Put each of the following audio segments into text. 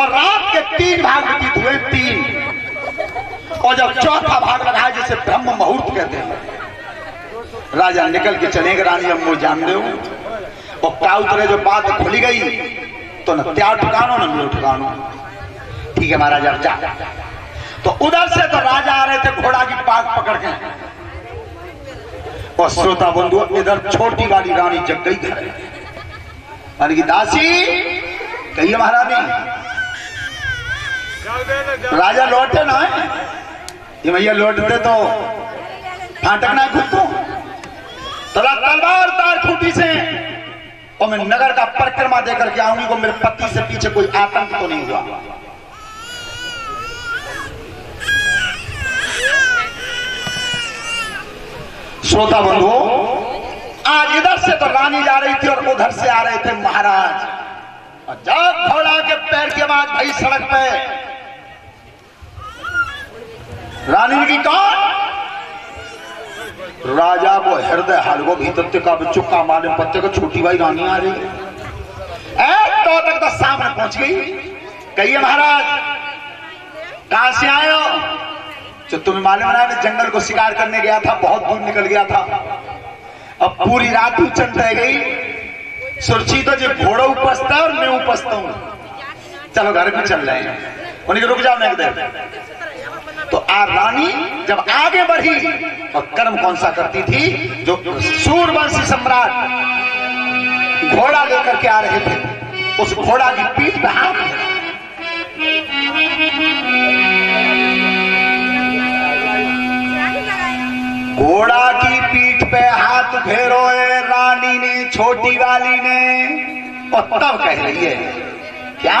और रात के तीन भाग व्यतीत हुए तीन। और जब चौथा भाग लगा जिसे ब्रह्म मुहूर्त कहते हैं। राजा निकल के चलेंगे रानी अम्मो जान दो और क्या उतरे जो बात खुली गई तो न त्याग ठिकानो, न मिलो ठिकानो। ठीक है महाराज, अब जा। तो उधर से तो राजा आ रहे थे, घोड़ा की पाग पकड़ के। और श्रोता बंधु, इधर छोटी वाली रानी जग गई घर। दासी कही महारानी राजा लौटे ना ये भैया लौटते तो। फाटक ना खुद तो। तला तलवार तार खूटी से। और मैं नगर का परिक्रमा देकर के आऊँगी को मेरे पति से पीछे कोई आतंक तो नहीं हुआ। श्रोता बंधु, आज इधर से तो रानी जा रही थी और उधर से आ रहे थे महाराज। और जब घोड़ा के पैर के बाद भाई सड़क पे। रानी की कौन राजा को हृदय हलगो भीतर ते का चुक्का मालूम पत्ते को छोटी भाई रानी आ रही है। तो तक तो सामने पहुँच गई। कहिए महाराज, कहाँ से आए हो? जो तुम्हें मालूम है मैं जंगल को शिकार करने गया था, बहुत दूर निकल गया था। अब पूरी रात उचन रह गई। सुरक्षित तो जो घोड़ा उपस्ता और मैं उपस्ता हूँ। चलो घर में चल रहे हैं। उन्हें रुक जाओ, मैं तो आ रानी जब आगे बढ़ी, और कर्म कौन सा करती थी? जो सूरवंशी सम्राट घोड़ा लेकर के आ रहे थे, उस घोड़ा की पीठ पे हाथ घोड़ा की पीठ पे हाथ फेरो रानी ने, छोटी वाली ने, और तब कह रही है, क्या?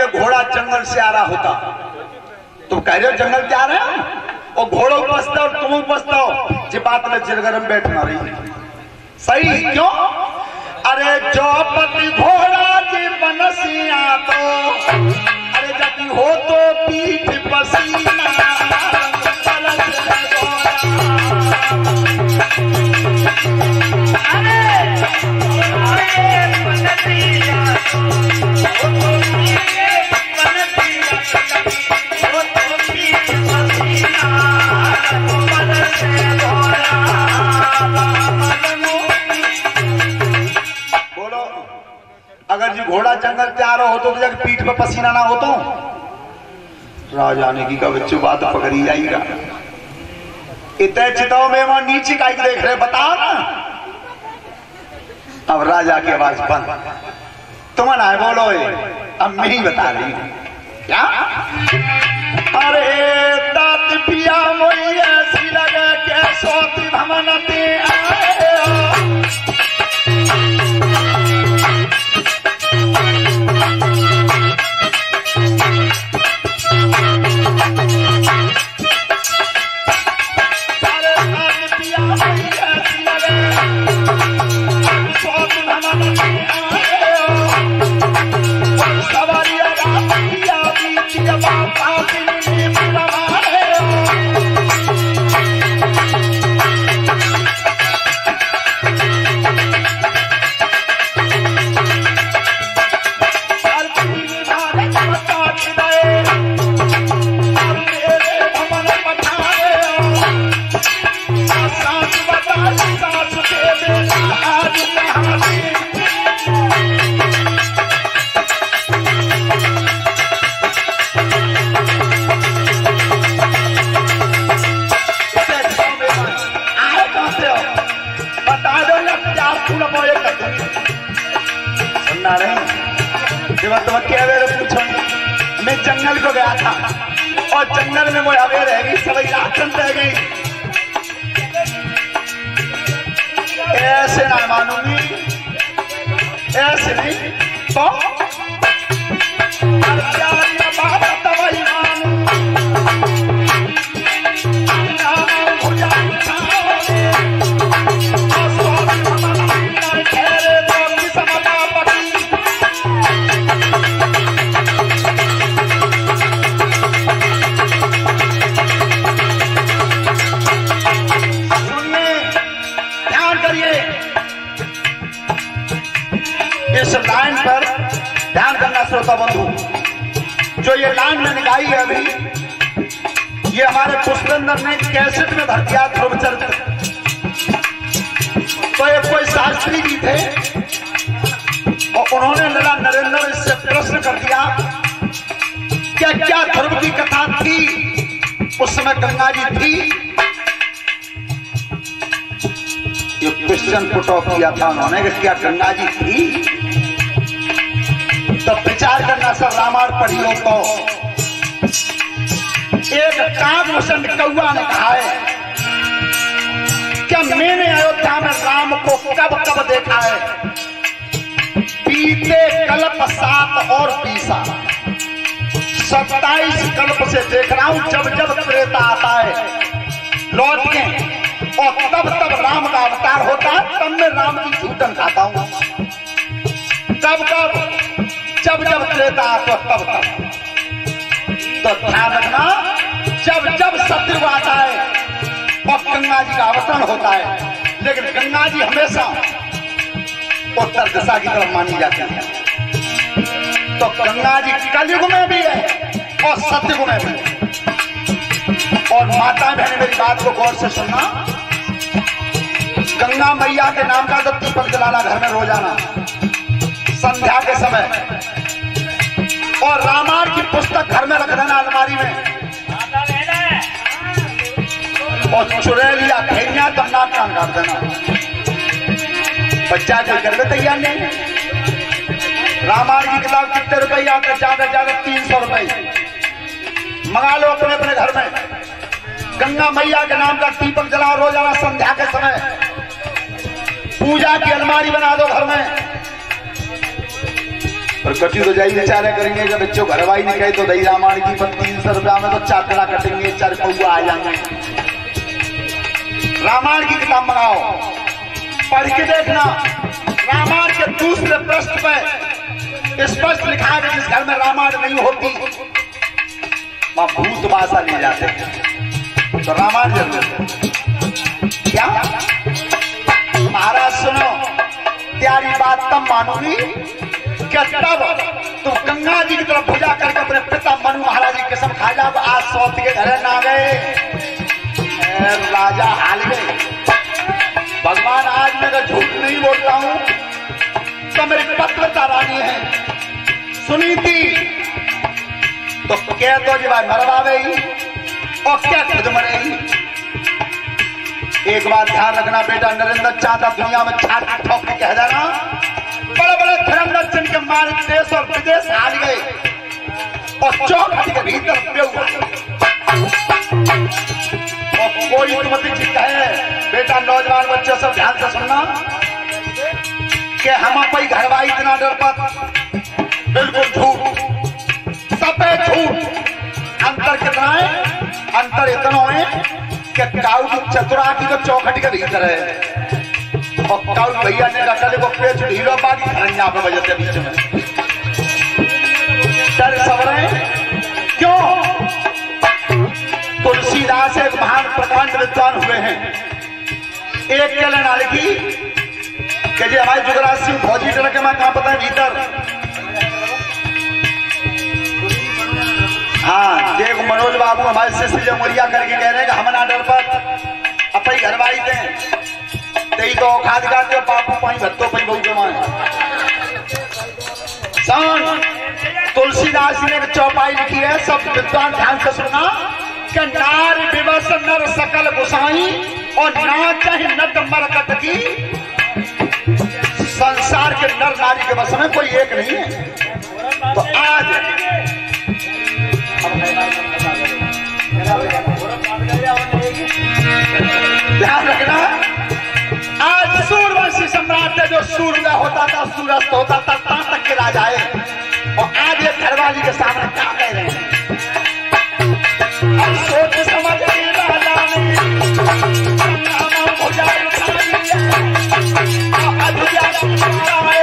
ये घोड़ा जंगल से आ रहा होता। तुम कह रहे हो, जंगल से आ रहे हो? और घोड़ा उपस्ता और तुम उपस्ता हो। जी बात में चिरगरम बैठना रही सही क्यों? अरे जो पति घोड़ा की बनसिया तो अगर जी घोड़ा जंगल रहा हो तो पीठ पे पसीना ना हो तो? राजा ने की का बच्चों, बात पकड़ी जाएगा। इतने चिताओं में वहाँ नीचे का देख रहे बताओ ना। अब राजा की आवाज़ बंद। तुम ना बोलो अब मैं ही बता रही हूँ। क्या? अरे तात पिया मोई có. कैसेट में भर दिया ध्रुव चरित्र तो ये कोई शास्त्री जी थे, और उन्होंने लड़ा नरेंद्र इससे प्रश्न कर दिया क्या क्या ध्रुव की कथा थी? उस समय गंगा जी थी। ये क्वेश्चन पुट ऑफ़ किया था उन्होंने क्या गंगा जी थी? तो विचार करना सर रामायण पढ़ी हो तो एक कागभूषण कौआ ने कहा है, क्या मैंने अयोध्या में राम को कब कब देखा है? बीते कल्प सात और पीसा सत्ताईस कल्प से देख रहा हूँ, जब जब त्रेता आता है लौट के और तब तब राम का अवतार होता है, तब मैं राम की झूठन खाता हूँ। कब कब? जब जब त्रेता आता तब तब। तो ध्यान रखना जब जब शत्रु आता है और गंगा जी का अवतरण होता है। लेकिन गंगा जी हमेशा उत्तर दिशा की तरफ़ मानी जाती है। तो गंगा जी कलयुग में भी है और सतयुग में भी और माता बहन मेरी बात को गौर से सुनना। गंगा मैया के नाम का जब दीपक जलाना घर में रोज़ाना, संध्या के समय। और रामायण की पुस्तक घर में रख देना तो नाक कान काट देना। बच्चा कोई कर तैयार नहीं रामायण की किताब कितने ज़्यादा ज़्यादा तीन सौ रुपए मंगा लो अपने अपने घर में। गंगा मैया के नाम का दीपक रोज़ाना संध्या के समय। पूजा की अलमारी बना दो घर में। और कटी तो जाई विचारे करेंगे जब बच्चों घरवाई नहीं गए तो दही रामायण की, पर तीन सौ रुपया में तो चाकड़ा कटेंगे, चार पौआ आ जाएँगे। रामायण की किताब मंगाओ पढ़ के देखना। रामायण के दूसरे पृष्ठ पे स्पष्ट लिखा है जिस घर में रामायण नहीं होती, वहाँ भूत भाषा ले जाते। तो रामायण ज़रूर क्या? महाराज सुनो त्यारी बात तब मानूँगी क्या तब तुम गंगा जी की तरफ़ पूजा करके अपने पिता मनु महाराज की कसम खा जाओ, आज सौत के घर ना गए। राजा हाल गए भगवान आज मैं अगर झूठ नहीं बोलता हूँ तो मेरी पत्रता रानी है। सुनी थी? तो कह दो जी भाई मरवा गई और क्या खुद मरेगी एक बार ध्यान रखना बेटा, नरेंद्र चाहता दुनिया में छाती ठोक के कह जाना बड़े बड़े धर्मरक्षण जिनके मारे देश और विदेश हार गए, और चौखट के भीतर और कोई जी कहे बेटा, नौजवान बच्चे सब ध्यान से सुनना कि हम कोई घरवाई इतना डर पर बिल्कुल झूठ, सफ़ेद झूठ। अंतर कितना है? अंतर इतना है कि काऊ की चतुरा की चौखट के भीतर है। और काऊ भैया ने चले को पेच ढीलो बाकी खरंजा पे बजते बीच में। हैं एक के लेना लिखी कि जी हमारे जुगराज सिंह फौजी डर के मैं कहाँ पता है भीतर? हाँ देख मनोज बाबू हमारे से सीधे मुरिया करके कह रहे हैं हम ना डर पर अपनी घरवाई दे तेई तो खाद खाते हो पापू पाई भत्तो पाई बहु के मान तुलसीदास ने चौपाई लिखी है, सब विद्वान ध्यान से सुनना। कि नार नर सकल गुसाई और ना चाहे नट मरकट की। संसार के नर नारी के बस में कोई एक नहीं है। तो आज ध्यान रखना, आज सूर्यवंशी सम्राट जो सूर्य होता था सूरस्त होता था तक के राजाए और आज ये घरवाली के सामने क्या कह रहे हैं। Thank you.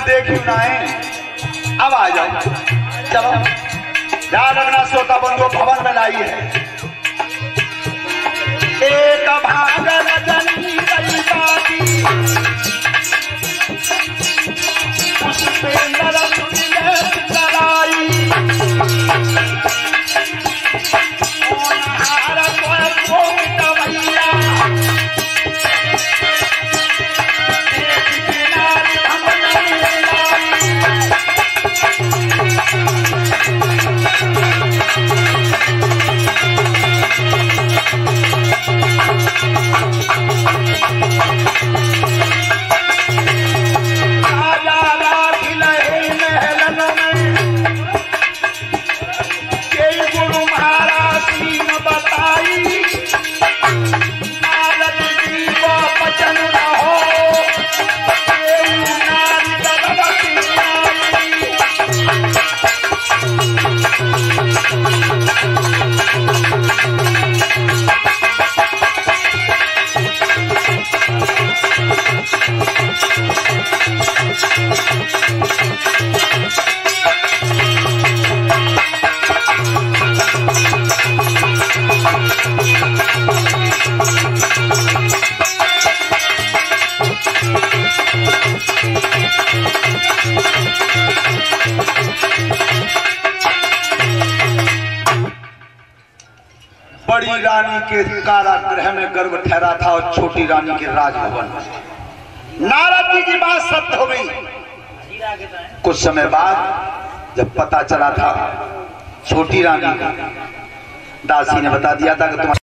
साल क्यों ना है अब आ जाओ। चलो। ध्यान रखना श्रोता बंधु भवन में लाई है एक भाग राजा राखिल बड़ी रानी के कारागृह में गर्भ ठहरा था और छोटी रानी के राजभवन नारद जी की बात सत्य हो गई। कुछ समय बाद जब पता चला था, छोटी रानी, दासी ने बता दिया था कि तुम्हारा